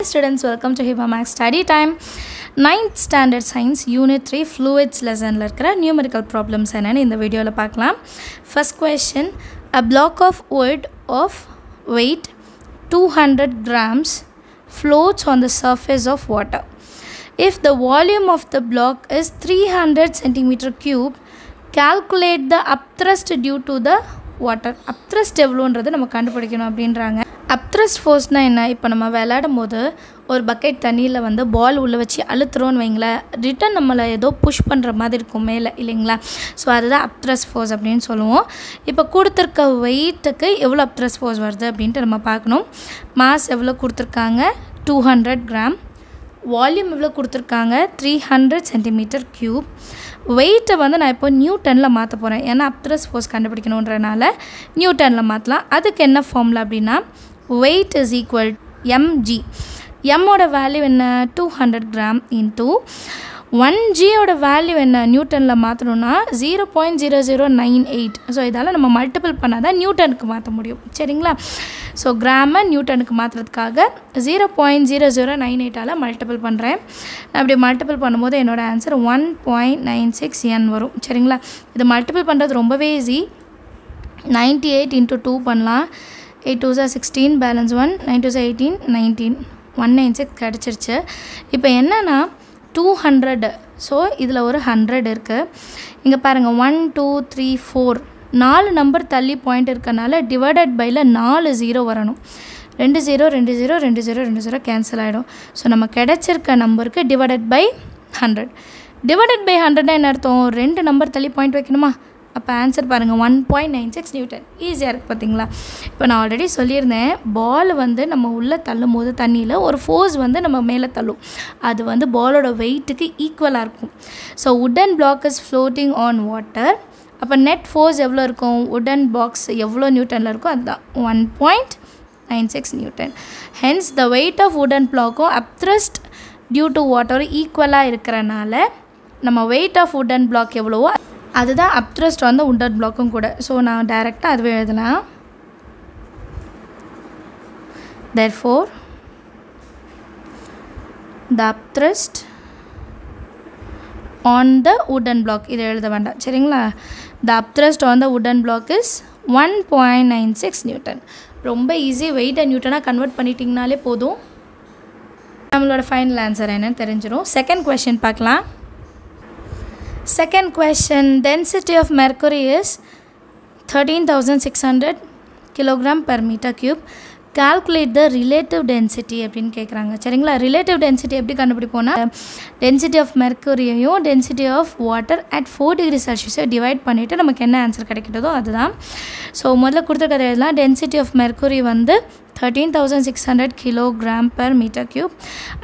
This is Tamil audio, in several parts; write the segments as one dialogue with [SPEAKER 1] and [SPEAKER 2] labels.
[SPEAKER 1] Students welcome to Hiba max study time ninth standard science unit three fluids லெசனில் இருக்கிற நியூமெரிக்கல் ப்ராப்ளம்ஸ் என்னென்னு இந்த வீடியோவில் பார்க்கலாம் first question a block of wood of weight two hundred grams floats on the surface of water if the volume of the block is three hundred centimetre cube calculate the upthrust due to the water upthrust எவ்வளோன்றது நம்ம கண்டுபிடிக்கணும் அப்படின்றாங்க அப்த்ரஸ் ஃபோர்ஸ்னால் என்ன? இப்போ நம்ம விளையாடும் போது ஒரு பக்கெட் தண்ணியில் வந்து பால் உள்ளே வச்சு அழுத்துறோன்னு வைங்களேன். ரிட்டன் நம்மளை ஏதோ புஷ் பண்ணுற மாதிரி இருக்கும் மேலே இல்லைங்களா? ஸோ அதுதான் அப்த்ரஸ் ஃபோர்ஸ் அப்படின்னு சொல்லுவோம். இப்போ கொடுத்துருக்க வெயிட்டுக்கு எவ்வளோ அப்த்ரஸ் ஃபோர்ஸ் வருது அப்படின்ட்டு நம்ம பார்க்கணும். மாஸ் எவ்வளோ கொடுத்துருக்காங்க? டூ ஹண்ட்ரட் கிராம் வால்யூம் எவ்வளோ கொடுத்துருக்காங்க? த்ரீ ஹண்ட்ரட் சென்டிமீட்டர் க்யூப் வெயிட்டை வந்து நான் இப்போ நியூட்டனில் மாற்ற போகிறேன் ஏன்னா அப்த்ரஸ் ஃபோர்ஸ் கண்டுபிடிக்கணுன்றனால நியூட்டனில் மாற்றலாம் அதுக்கு என்ன ஃபார்முலா அப்படின்னா வெயிட் இஸ் ஈக்குவல் எம்ஜி எம்மோட வேல்யூ என்ன? Two hundred gram into one ஜியோட value என்ன? நியூட்டனில் மாற்றணும்னா zero point zero zero nine eight so இதால் நம்ம மல்டிபிள் பண்ணால் தான் நியூட்டனுக்கு மாற்ற முடியும். சரிங்களா? ஸோ கிராமை நியூட்டனுக்கு மாற்றுறதுக்காக zero point zero zero nine எயிட்டால் multiple பண்ணுறேன் நான் அப்படி மல்டிபிள் பண்ணும்போது என்னோடய answer one point nine six N வரும். சரிங்களா? இது மல்டிபிள் பண்ணுறது ரொம்பவே easy ninety eight into two பண்ணலாம். Eight two sir sixteen balance one nine two sir eighteen nineteen. One nine six கிடச்சிருச்சு. இப்போ என்னென்னா டூ ஹண்ட்ரடு ஸோ இதில் ஒரு ஹண்ட்ரட் இருக்குது இங்கே பாருங்கள் ஒன் டூ த்ரீ ஃபோர் நாலு நம்பர் தள்ளி பாயிண்ட் இருக்கனால டிவைடட் பையில் நாலு ஜீரோ வரணும். ரெண்டு ஜீரோ ரெண்டு ஜீரோ ரெண்டு ஜீரோ ரெண்டு ஜீரோ கேன்சல் ஆகிடும் ஸோ நம்ம கிடச்சிருக்க நம்பருக்கு divided by hundred divided by ஹண்ட்ரட்னா என்ன அர்த்தம்? ரெண்டு நம்பர் தள்ளி பாயிண்ட் வைக்கணுமா? அப்போ ஆன்சர் பாருங்கள் one point nine six newton ஈஸியாக இருக்குது பார்த்தீங்களா இப்போ நான் ஆல்ரெடி சொல்லியிருந்தேன் பால் வந்து நம்ம உள்ளே தள்ளும் போது தண்ணியில் ஒரு ஃபோர்ஸ் வந்து நம்ம மேலே தள்ளும். அது வந்து பாலோட வெயிட்டுக்கு ஈக்குவலாக இருக்கும். So wooden block is floating on water அப்போ நெட் ஃபோர்ஸ் எவ்வளோ இருக்கும்? உடன் பாக்ஸ் எவ்வளோ நியூட்டனில் இருக்கோ அதுதான். One point nine six newton hence the weight of wooden பிளாக்கும் upthrust due to water ஈக்குவலாக இருக்கிறனால நம்ம வெயிட் ஆஃப் உடன் பிளாக் எவ்வளவோ அதுதான் அப்த்ரஸ்ட் வந்து உடன் பிளாக்கும் கூட. ஸோ நான் டைரெக்டாக அதுவே எழுதலாம். Therefore the upthrust on the wooden block. இதை எழுத வேண்டாம். சரிங்களா? The upthrust on the wooden block is 1.96 newton ரொம்ப ஈஸி வெயிட்டை நியூட்டனாக கன்வெர்ட் பண்ணிட்டிங்கனாலே போதும். நம்மளோட ஃபைனல் ஆன்சர் என்னன்னு தெரிஞ்சிடும் செகண்ட் கொஷின் பார்க்கலாம். Second question, density of mercury is 13,600 kilogram per meter cube. Calculate the relative density அப்படின்னு கேட்குறாங்க சரிங்களா? ரிலேட்டிவ் டென்சிட்டி எப்படி கண்டுபிடிப்போம்னா density of மெர்க்குரியையும் density of water at four degree செல்சியஸையும் divide பண்ணிவிட்டு நமக்கு என்ன ஆன்சர் கிடைக்கிறதோ அதுதான். ஸோ முதல்ல கொடுத்துருக்கறது எல்லாம் டென்சிட்டி ஆஃப் மெர்க்குரி வந்து thirteen thousand six hundred kilogram per metre cube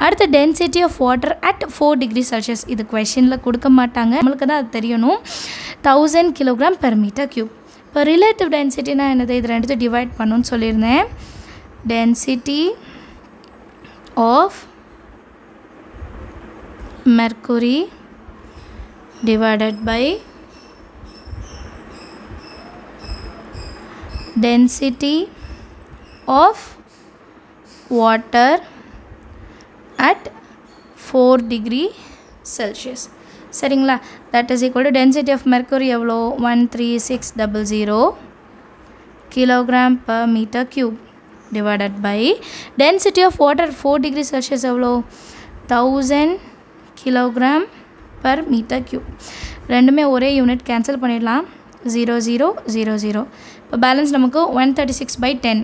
[SPEAKER 1] அடுத்து density of water at four degree Celsius இது கொஷினில் கொடுக்க மாட்டாங்க. நம்மளுக்கு தான் அது தெரியணும். Thousand kilogram per metre cube இப்போ ரிலேட்டிவ் டென்சிட்டினா என்னது? இது ரெண்டுத்தையும் டிவைட் பண்ணுன்னு சொல்லியிருந்தேன். density of mercury divided by density of water at 4 degree celsius சரிங்களா that is equal to density of mercury எவ்வளோ one three six double zero kilogram per metre cube Divided by density of water four degree Celsius எவ்வளோ thousand kilogram per metre cube ரெண்டுமே ஒரே யூனிட் கேன்சல் பண்ணிடலாம். ஜீரோ ஜீரோ ஜீரோ ஜீரோ இப்போ பேலன்ஸ் நமக்கு one thirty six by ten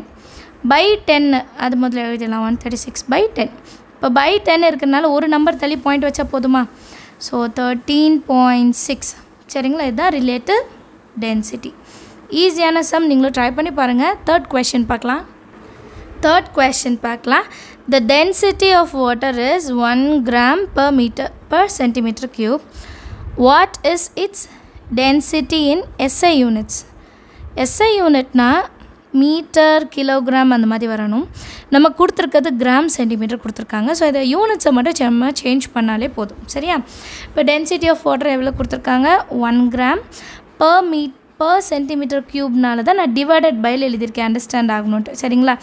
[SPEAKER 1] by ten அது முதல்ல எழுதிடலாம். One thirty six by ten இப்போ பை டென் இருக்கிறனால ஒரு நம்பர் தள்ளி பாயிண்ட் வச்சா போதுமா? ஸோ தேர்ட்டீன் பாயிண்ட் சிக்ஸ் சரிங்களா? இதுதான் ரிலேட்டிவ் டென்சிட்டி ஈஸியான சம் நீங்களும் ட்ரை பண்ணி பாருங்கள் தேர்ட் கொஷின் பார்க்கலாம். தேர்ட் கொஷின் பார்க்கலாம் the density of water is one gram per metre per centimetre cube what is its density in SI units SI யூனிட்னா metre kilogram அந்த மாதிரி வரணும். நம்ம கொடுத்துருக்கிறது கிராம் சென்டிமீட்டர் கொடுத்துருக்காங்க. ஸோ இதை யூனிட்ஸை மட்டும் நம்ம சேஞ்ச் பண்ணாலே போதும். சரியா? இப்போ டென்சிட்டி ஆஃப் வாட்டர் எவ்வளோ கொடுத்துருக்காங்க? One gram per meet per centimetre க்யூப்னால தான் நான் டிவைடட் பைல் எழுதியிருக்கேன். அண்டர்ஸ்டாண்ட் ஆகணும்ட்டு. சரிங்களா?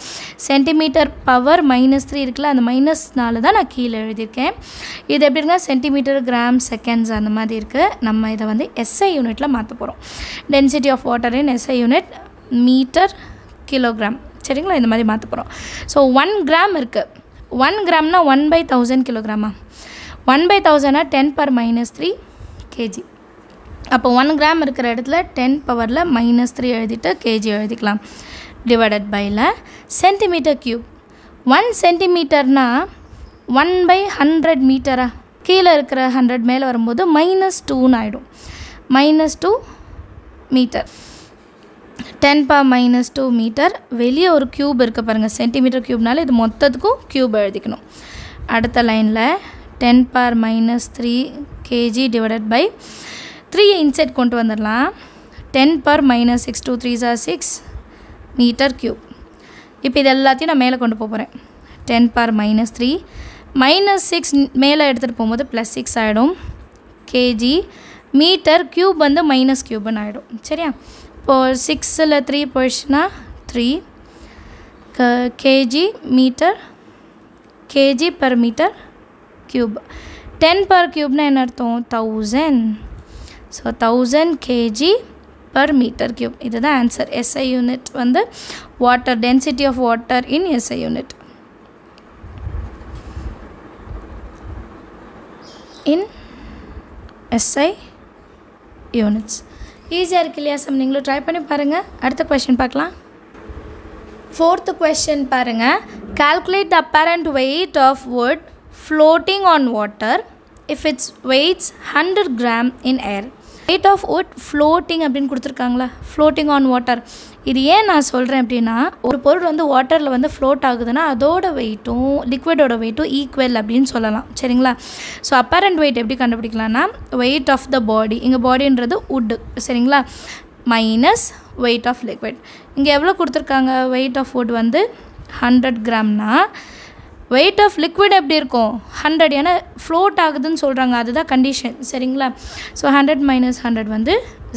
[SPEAKER 1] சென்டிமீட்டர் பவர் மைனஸ் த்ரீ இருக்குல்ல அந்த மைனஸ்னால தான் நான் கீழே எழுதியிருக்கேன். இது எப்படி சென்டிமீட்டர் கிராம் செகண்ட்ஸ் அந்த மாதிரி இருக்குது நம்ம இதை வந்து எஸ்ஐ யூனிட்டில் மாற்ற போகிறோம் density of water in SI unit metre kilogram சரிங்களா? இந்த மாதிரி மாற்ற போகிறோம் ஸோ ஒன் கிராம் இருக்குது ஒன் கிராம்னா ஒன் பை தௌசண்ட் கிலோகிராமா one by தௌசண்ட்னா ten power minus three kg அப்போ ஒன் கிராம் இருக்கிற இடத்துல டென் பவரில் மைனஸ் த்ரீ எழுதிட்டு கேஜி எழுதிக்கலாம் டிவைடட் பையில் சென்டிமீட்டர் க்யூப் ஒன் சென்டிமீட்டர்னால் ஒன் பை ஹண்ட்ரட் மீட்டரா கீழே இருக்கிற ஹண்ட்ரட் மேலே வரும்போது மைனஸ் டூன்னு ஆகிடும் மைனஸ் டூ மீட்டர் டென் பா மைனஸ் டூ மீட்டர் வெளியே ஒரு க்யூப் இருக்குது பாருங்கள் சென்டிமீட்டர் க்யூப்னால இது மொத்தத்துக்கும் க்யூப் எழுதிக்கணும். அடுத்த லைனில் ten power minus three kg divided by three inset கொண்டு வந்துடலாம். Ten power minus six two three jar six metre cube இப்போ இது எல்லாத்தையும் நான் மேலே கொண்டு போக போகிறேன் ten power minus three minus six மேலே எடுத்துகிட்டு போகும்போது ப்ளஸ் சிக்ஸ் ஆகிடும் கேஜி மீட்டர் க்யூப் வந்து மைனஸ் க்யூப்னு ஆகிடும் சரியா? இப்போது சிக்ஸில் த்ரீ போயிடுச்சுன்னா த்ரீ க kg metre kg per metre cube ten power க்யூப்னால் என்ன அர்த்தம்? Thousand so thousand kg per metre cube இதுதான் ஆன்சர் எஸ்ஐ யூனிட் வந்து water density of water in SI unit in SI units ஈஸியாக இருக்கு இல்லையா சம் நீங்களும் ட்ரை பண்ணி பாருங்கள் அடுத்த கொஷின் பார்க்கலாம். ஃபோர்த்து கொஷின் பாருங்கள் calculate the apparent weight of wood floating on water if its weighs 100 gram in air. Weight of wood floating அப்படின்னு கொடுத்துருக்காங்களா? Floating ஆன் வாட்டர் இது ஏன் நான் சொல்கிறேன் அப்படின்னா ஒரு பொருள் வந்து வாட்டரில் வந்து ஃப்ளோட் ஆகுதுன்னா அதோட வெயிட்டும் லிக்விடோட வெயிட்டும் ஈக்குவல் அப்படின்னு சொல்லலாம். சரிங்களா? ஸோ அப்பரண்ட் வெயிட் எப்படி கண்டுபிடிக்கலாம்னா வெயிட் ஆஃப் த பாடி இங்கே பாடின்றது உட்டு சரிங்களா? மைனஸ் வெயிட் ஆஃப் லிக்விட் இங்கே எவ்வளோ கொடுத்துருக்காங்க? வெயிட் ஆஃப் wood வந்து ஹண்ட்ரட் கிராம்னா வெயிட் ஆஃப் லிக்விட் எப்படி இருக்கும்? ஹண்ட்ரட் ஏன்னா ஃப்ளோட் ஆகுதுன்னு சொல்கிறாங்க அதுதான் கண்டிஷன் சரிங்களா? ஸோ ஹண்ட்ரட் மைனஸ் ஹண்ட்ரட் வந்து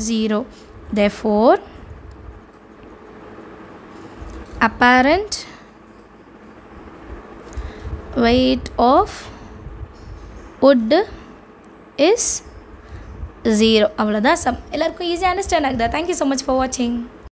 [SPEAKER 1] zero therefore apparent weight of wood is 0 அவ்வளோதான் சம் எல்லாருக்கும் ஈஸியாக அண்டர்ஸ்டாண்ட் ஆகுதா? தேங்க்யூ ஸோ மச் ஃபார் வாட்சிங்